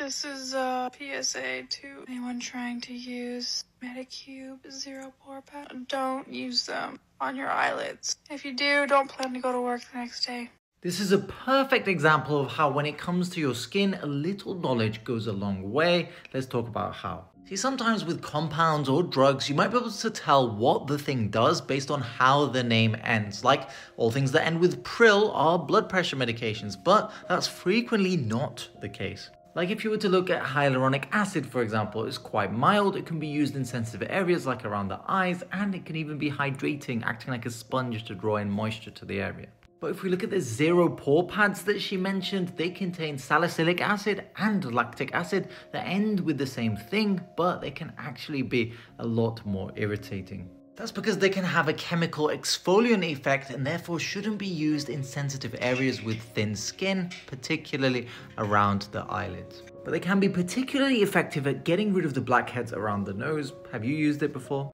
This is uh, a PSA to anyone trying to use Medicube Zero Pore Pad. Don't use them on your eyelids. If you do, don't plan to go to work the next day. This is a perfect example of how when it comes to your skin, a little knowledge goes a long way. Let's talk about how. See, sometimes with compounds or drugs, you might be able to tell what the thing does based on how the name ends. Like all things that end with pril are blood pressure medications, but that's frequently not the case. Like if you were to look at hyaluronic acid, for example, it's quite mild. It can be used in sensitive areas like around the eyes, and it can even be hydrating, acting like a sponge to draw in moisture to the area. But if we look at the zero pore pads that she mentioned, they contain salicylic acid and lactic acid that end with the same thing, but they can actually be a lot more irritating. That's because they can have a chemical exfoliant effect and therefore shouldn't be used in sensitive areas with thin skin, particularly around the eyelids. But they can be particularly effective at getting rid of the blackheads around the nose. Have you used it before?